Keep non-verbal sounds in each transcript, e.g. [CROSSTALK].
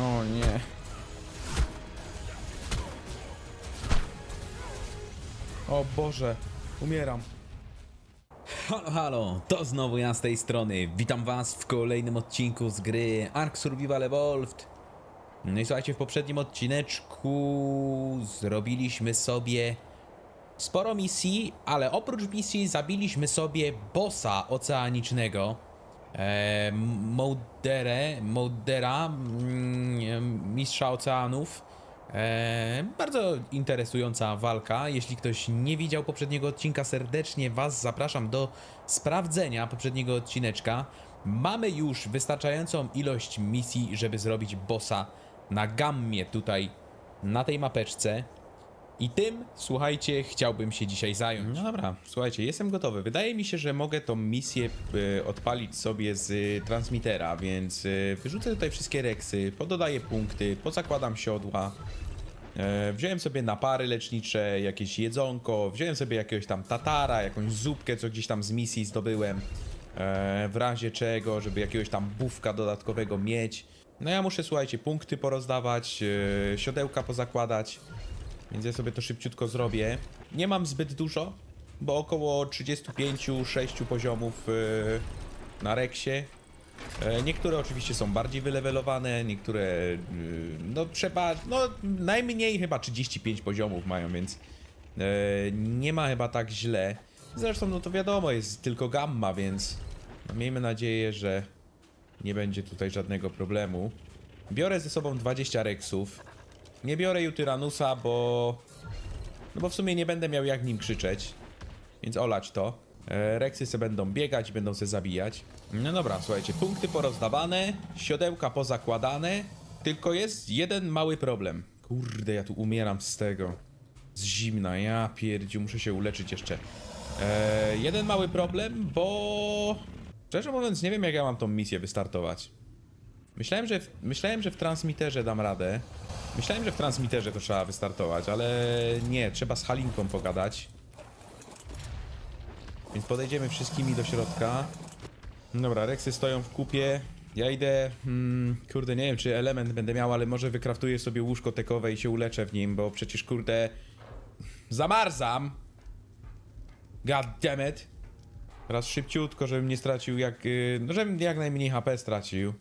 O nie. O Boże, umieram. Halo, halo, to znowu ja z tej strony. Witam was w kolejnym odcinku z gry Ark Survival Evolved. No i słuchajcie, w poprzednim odcineczku zrobiliśmy sobie sporo misji, ale oprócz misji zabiliśmy sobie bossa oceanicznego. E, Moudere, Moudera, mm, mistrza oceanów. E, bardzo interesująca walka. Jeśli ktoś nie widział poprzedniego odcinka, serdecznie Was zapraszam do sprawdzenia poprzedniego odcineczka. Mamy już wystarczającą ilość misji, żeby zrobić bossa na gammie tutaj, na tej mapeczce. I tym, słuchajcie, chciałbym się dzisiaj zająć. No dobra, słuchajcie, jestem gotowy. Wydaje mi się, że mogę tą misję y, odpalić sobie z y, transmitera, więc y, wyrzucę tutaj wszystkie reksy, pododaję punkty, pozakładam siodła. E, wziąłem sobie napary lecznicze, jakieś jedzonko, wziąłem sobie jakiegoś tam tatara, jakąś zupkę, co gdzieś tam z misji zdobyłem. E, w razie czego, żeby jakiegoś tam bufka dodatkowego mieć. No ja muszę, słuchajcie, punkty porozdawać, e, siodełka pozakładać. Więc ja sobie to szybciutko zrobię. Nie mam zbyt dużo, bo około 35-6 poziomów yy, na reksie. E, Niektóre oczywiście są bardziej wylewelowane, niektóre yy, no trzeba, no najmniej chyba 35 poziomów mają, więc yy, nie ma chyba tak źle. Zresztą no to wiadomo, jest tylko gamma, więc no, miejmy nadzieję, że nie będzie tutaj żadnego problemu. Biorę ze sobą 20 reksów. Nie biorę Jutyranusa, bo... No bo w sumie nie będę miał jak nim krzyczeć. Więc olać to. E, Reksy se będą biegać, będą se zabijać. No dobra, słuchajcie, punkty porozdawane, siodełka pozakładane. Tylko jest jeden mały problem. Kurde, ja tu umieram z tego. Z zimna, ja pierdziu, muszę się uleczyć jeszcze. E, jeden mały problem, bo... Szczerze mówiąc, nie wiem jak ja mam tą misję wystartować. Myślałem, że w, myślałem, że w transmiterze dam radę. Myślałem, że w transmiterze to trzeba wystartować, ale nie, trzeba z Halinką pogadać. Więc podejdziemy wszystkimi do środka. Dobra, Reksy stoją w kupie. Ja idę. Hmm, kurde, nie wiem czy element będę miał, ale może wykraftuję sobie łóżko tekowe i się uleczę w nim, bo przecież kurde. Zamarzam! God damn it! Teraz szybciutko, żebym nie stracił jak. yy, No, żebym jak najmniej HP stracił.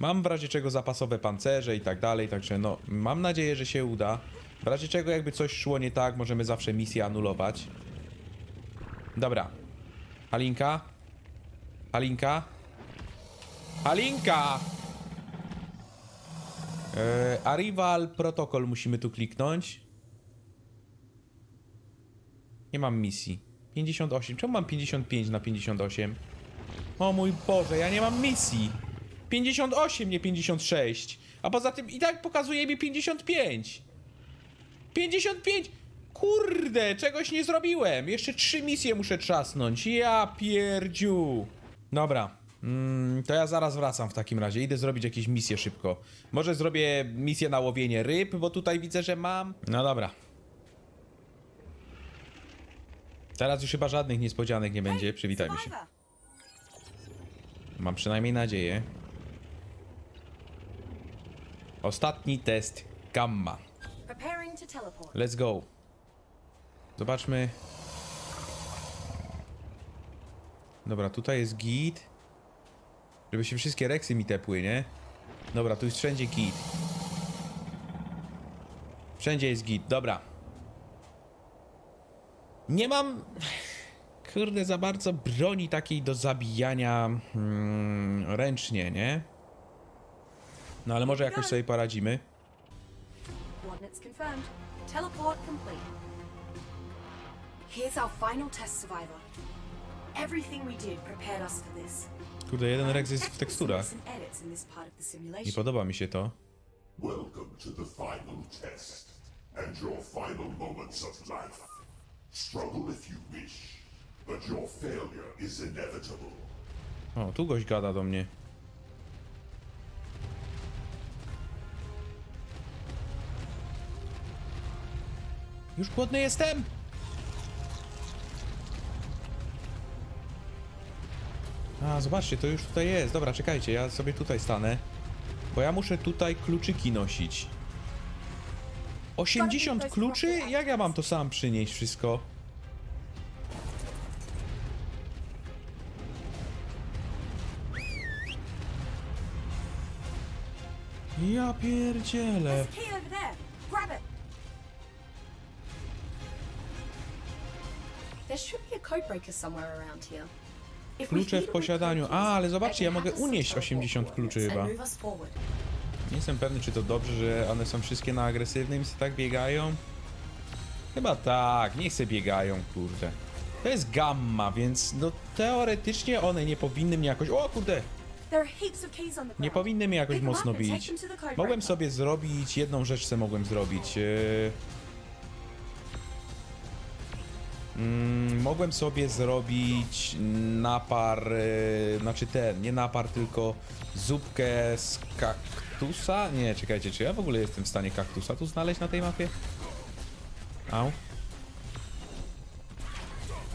Mam w razie czego zapasowe pancerze i tak dalej, także no, mam nadzieję, że się uda. W razie czego jakby coś szło nie tak, możemy zawsze misję anulować. Dobra. Halinka? Halinka? Halinka! Eee, Arrival Protocol musimy tu kliknąć. Nie mam misji. 58. Czemu mam 55 na 58? O mój Boże, ja nie mam misji. 58, nie 56. A poza tym i tak pokazuje mi 55. 55! Kurde, czegoś nie zrobiłem. Jeszcze trzy misje muszę trzasnąć. Ja pierdziu. Dobra. Mm, to ja zaraz wracam w takim razie. Idę zrobić jakieś misje szybko. Może zrobię misję na łowienie ryb, bo tutaj widzę, że mam. No dobra. Teraz już chyba żadnych niespodzianek nie będzie. Przywitajmy się. Mam przynajmniej nadzieję. Ostatni test gamma. Let's go. Zobaczmy. Dobra, tutaj jest git. Żeby się wszystkie reksy mi tepły, nie? Dobra, tu jest wszędzie git. Wszędzie jest git, dobra. Nie mam... Kurde, za bardzo broni takiej do zabijania hmm, ręcznie, nie? No ale może jakoś sobie poradzimy. Coordinates confirmed. Teleport complete. Here's our final test, Survivor. Everything we did prepared us for this. Kurde, jeden reks jest w teksturach. Nie podoba mi się to. Welcome to the final test and your final moments of life. Struggle if you wish, but your failure is inevitable. O, tu gość gada do mnie. Już głodny jestem! A, zobaczcie, to już tutaj jest. Dobra, czekajcie, ja sobie tutaj stanę. Bo ja muszę tutaj kluczyki nosić. 80 kluczy? Jak ja mam to sam przynieść wszystko? Ja pierdzielę. Klucze w posiadaniu. A, ale zobaczcie, ja mogę unieść some 80 teleport kluczy chyba. Nie jestem pewny, czy to dobrze, że one są wszystkie na agresywnym i tak biegają. Chyba tak, niech se biegają, kurde. To jest gamma, więc no teoretycznie one nie powinny mnie jakoś... O kurde! Nie powinny mnie jakoś mocno bić. Mogłem sobie zrobić, jedną rzecz se mogłem zrobić. Yy... Mm, mogłem sobie zrobić napar, yy, znaczy ten, nie napar, tylko zupkę z kaktusa. Nie, czekajcie, czy ja w ogóle jestem w stanie kaktusa tu znaleźć na tej mapie? Au.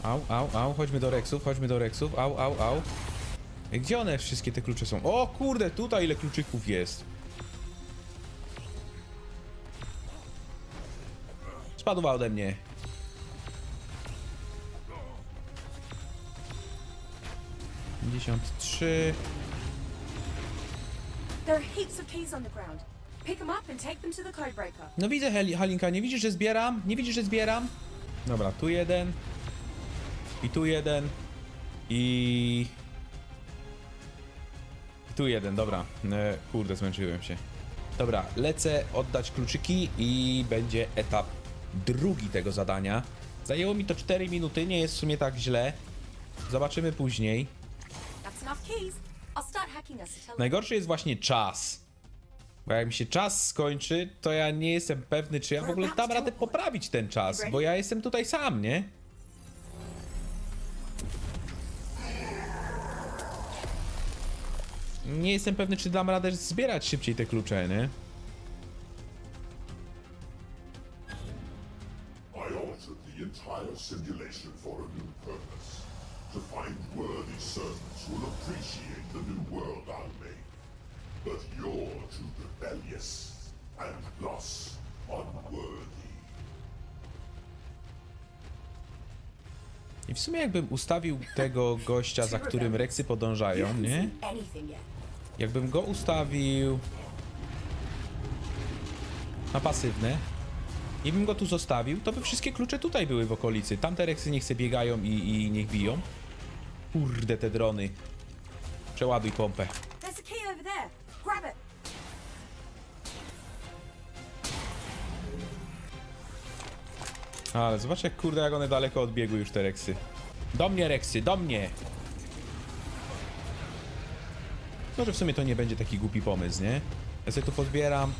Au, au, au, chodźmy do Rexów, chodźmy do Rexów, au, au, au. Gdzie one wszystkie te klucze są? O kurde, tutaj ile kluczyków jest. Spadła ode mnie. 53. No widzę Hel Halinka, nie widzisz, że zbieram? Nie widzisz, że zbieram? Dobra, tu jeden. I tu jeden. I... Tu jeden, dobra. E, kurde, zmęczyłem się. Dobra, lecę oddać kluczyki i będzie etap drugi tego zadania. Zajęło mi to 4 minuty, nie jest w sumie tak źle. Zobaczymy później. Najgorszy jest właśnie czas. Bo jak mi się czas skończy, to ja nie jestem pewny, czy ja w ogóle dam radę poprawić ten czas, bo ja jestem tutaj sam, nie? Nie jestem pewny, czy dam radę zbierać szybciej te klucze, nie? I will appreciate the new world I'll make. But you're too rebellious, and thus unworthy. I w sumie jakbym ustawił tego gościa, za którym Rexy podążają, nie? Jakbym go ustawił na pasywne i bym go tu zostawił, to by wszystkie klucze tutaj były w okolicy. Tamte reksy niech se biegają i, i niech biją. Kurde, te drony. Przeładuj pompę. Ale zobacz jak kurde, jak one daleko odbiegły już te reksy. Do mnie reksy, do mnie! Może w sumie to nie będzie taki głupi pomysł, nie? Ja sobie tu pozbieram.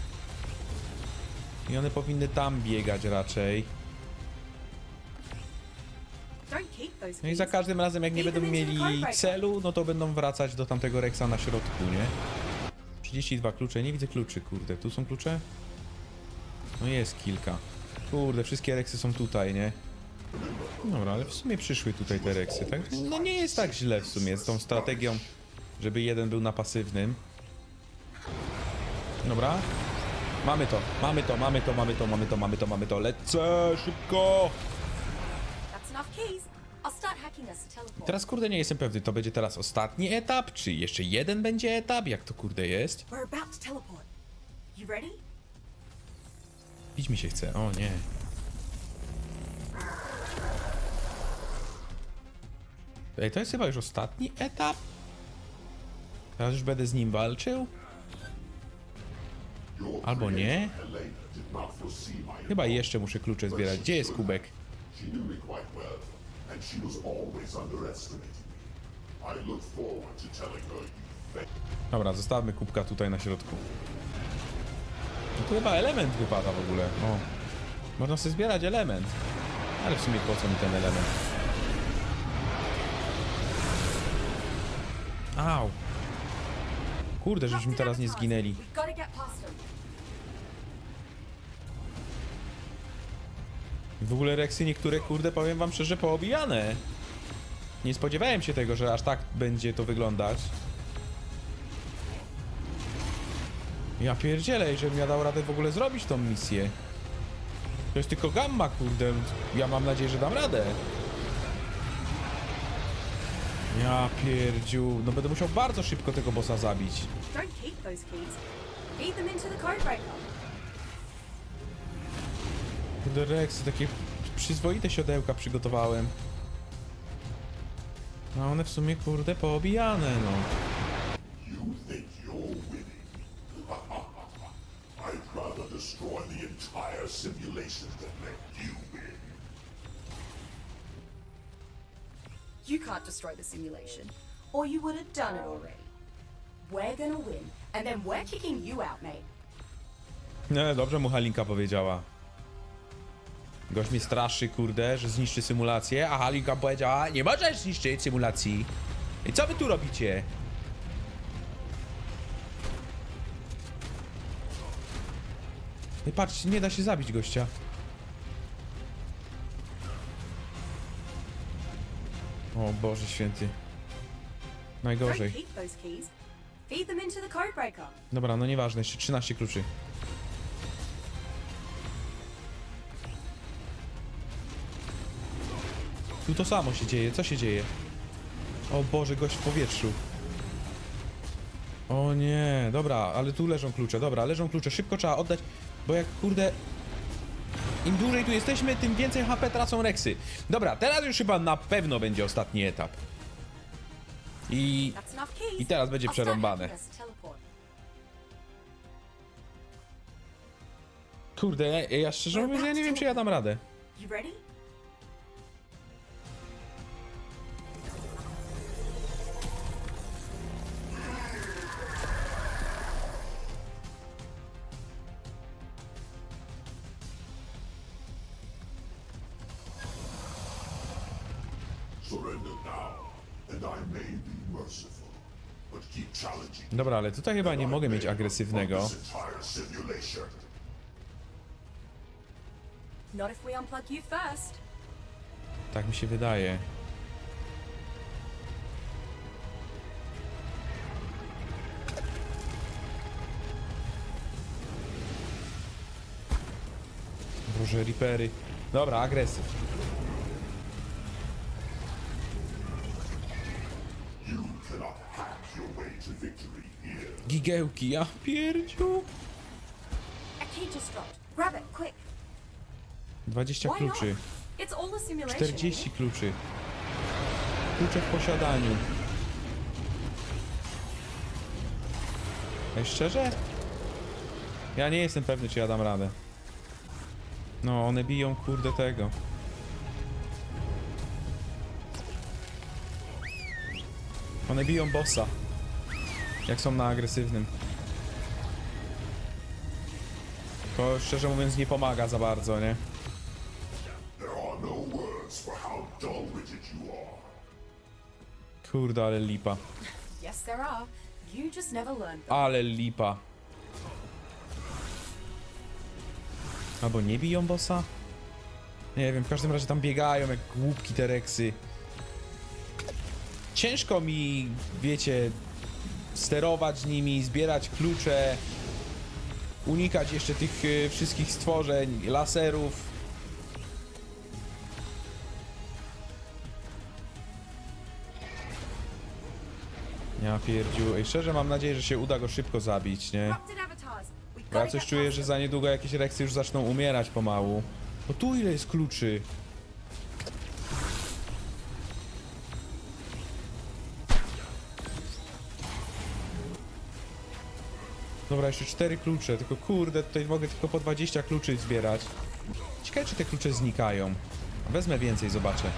I one powinny tam biegać raczej. Those No i za każdym razem, jak nie będą mieli celu, no to będą wracać do tamtego Rexa na środku, nie? 32 klucze, nie widzę kluczy, kurde. Tu są klucze? No jest kilka. Kurde, wszystkie Rexy są tutaj, nie? Dobra, ale w sumie przyszły tutaj te Rexy, tak? No nie jest tak źle w sumie z tą strategią, żeby jeden był na pasywnym. Dobra. Mamy to, mamy to, mamy to, mamy to, mamy to, mamy to, mamy to. Lecę, szybko! That's enough keys. Teraz kurde nie jestem pewny, to będzie teraz ostatni etap, czy jeszcze jeden będzie etap? Jak to kurde jest? We're about to teleport. You ready? Pić mi się chce, o nie. Ej, to jest chyba już ostatni etap? Teraz już będę z nim walczył? Albo nie? Chyba jeszcze muszę klucze zbierać. Gdzie jest kubek? And she was always underestimating me. I look forward to telling her you. Dobra, zostawmy kubka tutaj na środku. No to chyba element wypada w ogóle. O. Można sobie zbierać element. Ale w sumie po co mi ten element? Au. Kurde, in teraz nie zginęli. W ogóle reksy niektóre, kurde, powiem wam szczerze, poobijane. Nie spodziewałem się tego, że aż tak będzie to wyglądać. Ja pierdzielę, żebym ja dał radę w ogóle zrobić tą misję. To jest tylko gamma, kurde. Ja mam nadzieję, że dam radę. Ja pierdziu. No będę musiał bardzo szybko tego bossa zabić. Don't keep those keys. Feed them into the code. Kurde Rex, takie przyzwoite siodełka przygotowałem. No one w sumie kurde poobijane, no. [LAUGHS] You can't destroy the simulation, or you would have done it already. We're gonna win, and then we're kicking you out, mate. No dobrze mu Halinka powiedziała. Gość mnie straszy, kurde, że zniszczy symulację, a Halinka powiedziała, nie możesz zniszczyć symulacji. I co wy tu robicie? I patrz, nie da się zabić gościa. O Boże święty. Najgorzej. Dobra, no nieważne, jeszcze 13 kluczy. Tu to samo się dzieje, co się dzieje? O Boże, gość w powietrzu. O nie, dobra, ale tu leżą klucze, dobra, leżą klucze, szybko trzeba oddać, bo jak kurde... Im dłużej tu jesteśmy, tym więcej HP tracą Rexy. Dobra, teraz już chyba na pewno będzie ostatni etap. I... I teraz będzie przerąbane. Kurde, ja, ja szczerze mówiąc, ja nie wiem, czy ja dam radę. Dobra, ale tutaj chyba nie mogę mieć agresywnego. Tak mi się wydaje. Boże, ripery. Dobra, agresyw. Here. Gigiełki, ja pierdziu. A key just dropped. Grab it, quick. 20 Why not? kluczy. It's all a simulation. 40 kluczy. Klucze w posiadaniu. Ej, szczerze? Ja nie jestem pewny, czy ja dam radę. No, one biją kurde tego. One biją bossa. Jak są na agresywnym. To szczerze mówiąc nie pomaga za bardzo, nie? Kurde, ale lipa. Ale lipa. Albo nie biją bossa? Nie wiem, w każdym razie tam biegają jak głupki te reksy. Ciężko mi, wiecie, sterować nimi, zbierać klucze, unikać jeszcze tych y, wszystkich stworzeń, laserów. Ja pierdziu. Ej, szczerze mam nadzieję, że się uda go szybko zabić, nie? Bo ja coś czuję, że za niedługo jakieś reksy już zaczną umierać pomału. Bo tu ile jest kluczy? Dobra, jeszcze cztery klucze, tylko kurde, tutaj mogę tylko po 20 kluczy zbierać. Ciekawe, czy te klucze znikają. Wezmę więcej, zobaczę.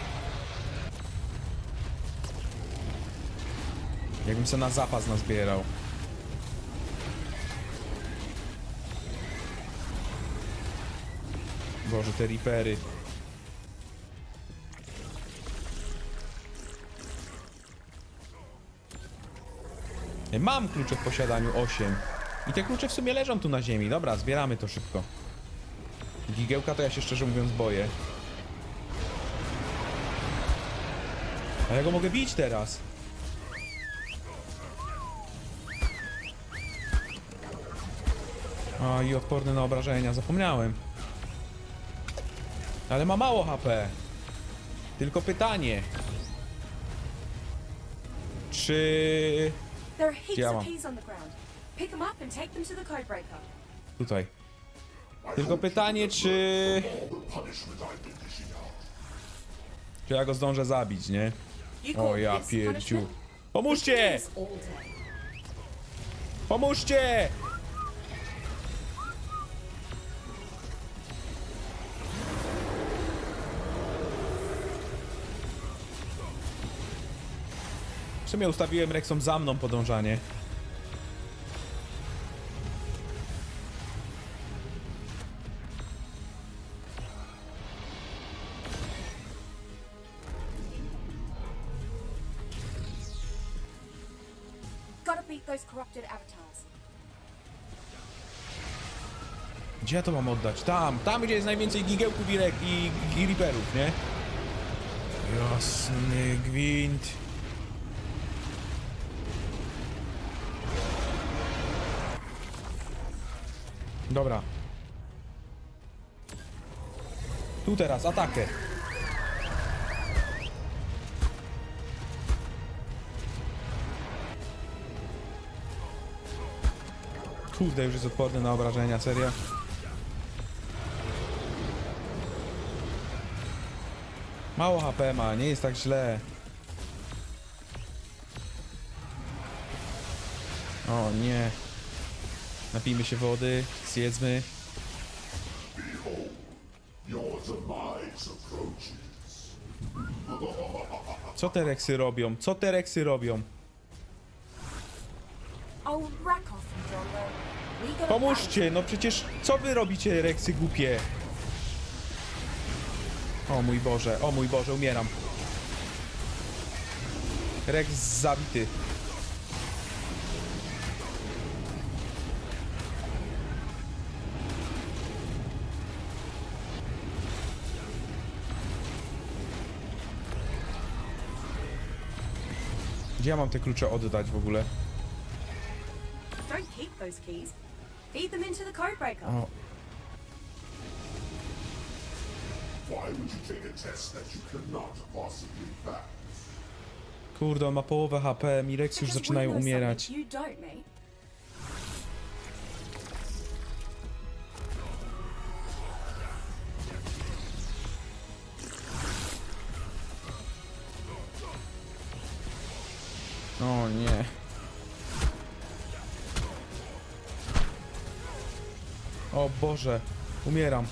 Jakbym se na zapas nazbierał. Boże, te ripery. Mam klucze w posiadaniu 8. I te klucze w sumie leżą tu na ziemi. Dobra, zbieramy to szybko. Gigiełka to ja się szczerze mówiąc boję. A ja go mogę bić teraz. A i odporny na obrażenia, zapomniałem. Ale ma mało HP. Tylko pytanie. Czy... Heaps Tutaj. Tylko pytanie, czy... Czy ja go zdążę zabić, nie? O ja pierdziu. Pomóżcie! Pomóżcie! W sumie ustawiłem Rexom za mną podążanie. Ja to mam oddać? Tam, tam gdzie jest najwięcej gigiełków i, i, i riperów, nie? Jasny gwint. Dobra. Tu teraz, atakę. Kurde, już jest odporny na obrażenia, serio? Mało HP ma, nie jest tak źle. O nie. Napijmy się wody, zjedzmy. Co te reksy robią? Co te reksy robią? Pomóżcie, no przecież co wy robicie reksy głupie? O mój Boże, o mój Boże, umieram. Rex zabity. Gdzie ja mam te klucze oddać w ogóle? Don't keep those keys. Feed them into the codebreaker. O, kurde, on ma połowę HP, mi Rex już zaczynają umierać. O nie. O Boże, umieram.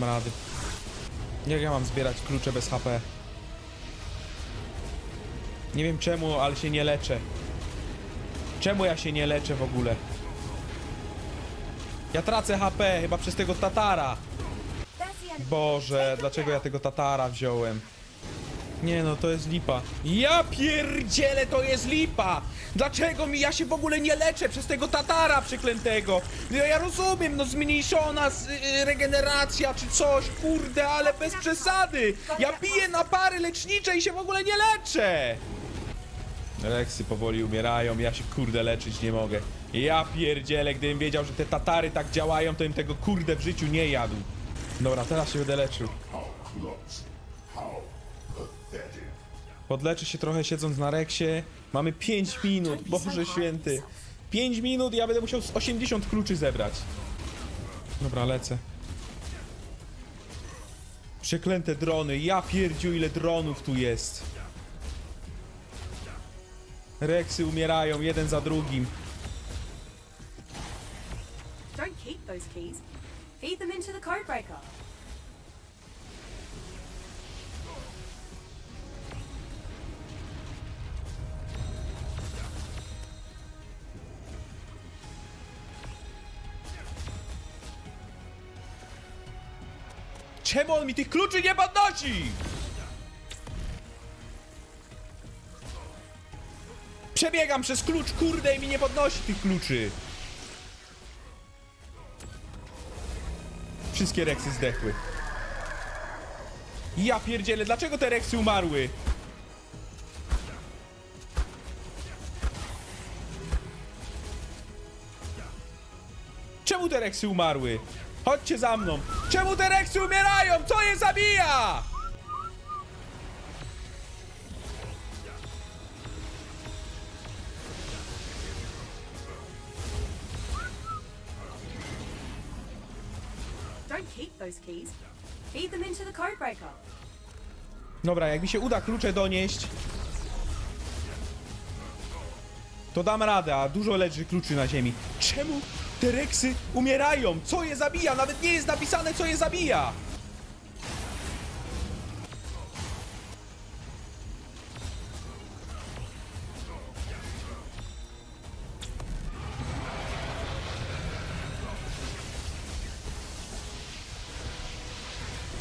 Dam rady. Jak ja mam zbierać klucze bez HP? Nie wiem czemu, ale się nie leczę. Czemu ja się nie leczę w ogóle? Ja tracę HP chyba przez tego Tatara. Boże, dlaczego ja tego Tatara wziąłem? Nie no, to jest lipa. Ja pierdzielę, to jest lipa! Dlaczego mi ja się w ogóle nie leczę przez tego Tatara przeklętego? No ja rozumiem, no zmniejszona z, y, regeneracja czy coś, kurde, ale bez przesady! Ja piję na pary lecznicze i się w ogóle nie leczę! Reksy powoli umierają, ja się kurde leczyć nie mogę. Ja pierdzielę, gdybym wiedział, że te Tatary tak działają, to bym tego kurde w życiu nie jadł. Dobra, teraz się będę leczył. Podleczę się trochę siedząc na reksie. Mamy 5 minut, Boże święty. 5 minut i ja będę musiał z 80 kluczy zebrać. Dobra, lecę. Przeklęte drony, ja pierdziu ile dronów tu jest. Reksy umierają jeden za drugim. Don't keep those keys. Feed them into the codebreaker. Czemu on mi tych kluczy nie podnosi? Przebiegam przez klucz, kurde, i mi nie podnosi tych kluczy. Wszystkie Rexy zdechły. Ja pierdzielę, dlaczego te Rexy umarły? Czemu te Rexy umarły? Chodźcie za mną. Czemu te Rexy umierają? Co je zabija? Dobra, jak mi się uda klucze donieść, to dam radę, a dużo leży kluczy na ziemi. Czemu te reksy umierają? Co je zabija? Nawet nie jest napisane, co je zabija!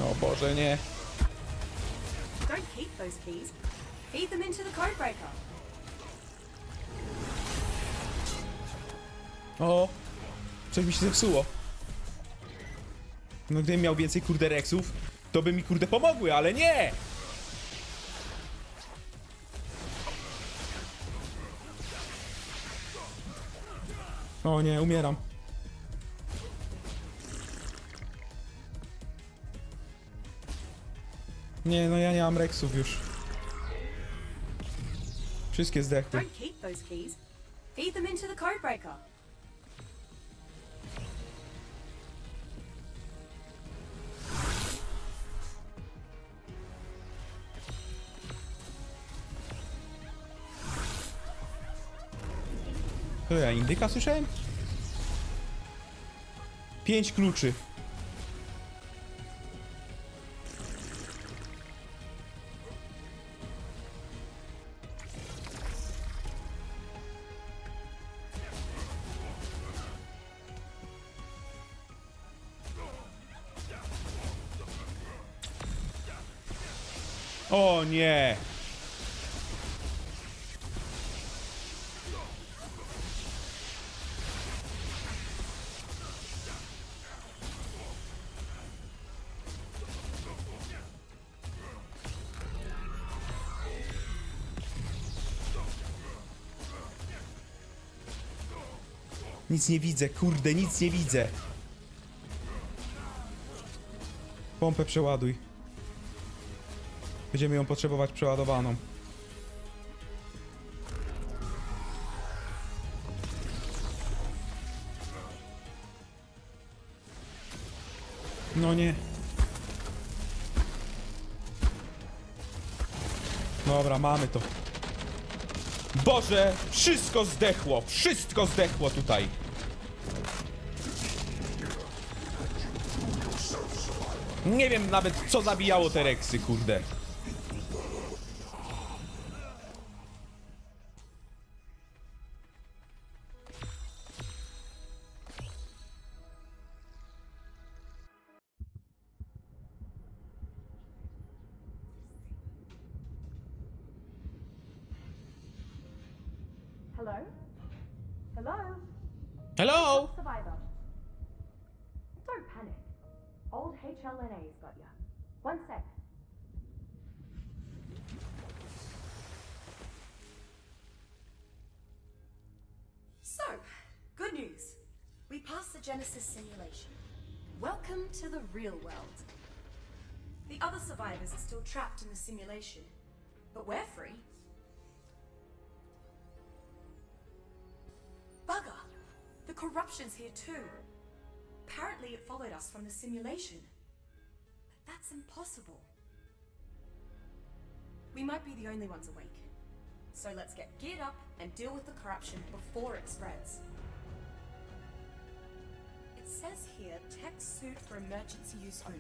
O Boże, nie. Don't keep those keys. Feed them into the code breaker. O, coś mi się zepsuło. No gdybym miał więcej kurde reksów, to by mi kurde pomogły, ale nie! O nie, umieram. Nie, no ja nie mam reksów już. Wszystkie zdechły. Don't keep those keys. Feed them into the code breaker. To ja indyka słyszałem? Pięć kluczy. Nic nie widzę, kurde, nic nie widzę. Pompę przeładuj. Będziemy ją potrzebować przeładowaną. No nie. Dobra, mamy to. Boże, wszystko zdechło, wszystko zdechło tutaj. Nie wiem nawet, co zabijało te reksy, kurde. Hello? Hello? Hello! Genesis simulation. Welcome to the real world. The other survivors are still trapped in the simulation, but we're free. Bugger! The corruption's here too. Apparently, it followed us from the simulation. But that's impossible. We might be the only ones awake. So let's get geared up and deal with the corruption before it spreads. It says here tech suit for emergency use only.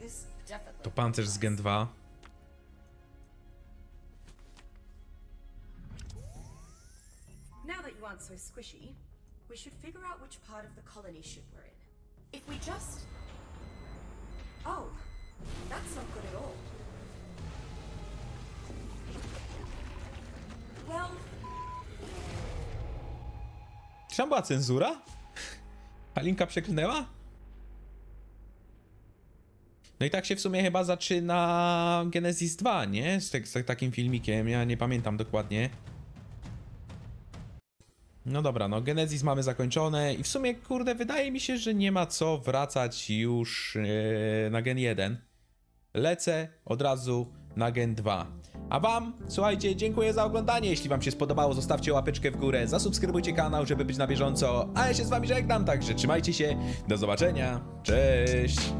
This definitely. To pancerz z Gen 2. Now that you aren't so squishy, we should figure out which part of the colony ship we're in. If we just. Oh, that's not good at all. Well, Czy tam była cenzura? Halinka przeklnęła? No i tak się w sumie chyba zaczyna Genesis 2, nie? Z, tak, z takim filmikiem, ja nie pamiętam dokładnie. No dobra, no Genesis mamy zakończone i w sumie, kurde, wydaje mi się, że nie ma co wracać już yy, na Gen 1. Lecę od razu na Gen 2. A wam, słuchajcie, dziękuję za oglądanie. Jeśli wam się spodobało, zostawcie łapeczkę w górę, zasubskrybujcie kanał, żeby być na bieżąco. A ja się z wami żegnam, także trzymajcie się. Do zobaczenia. Cześć!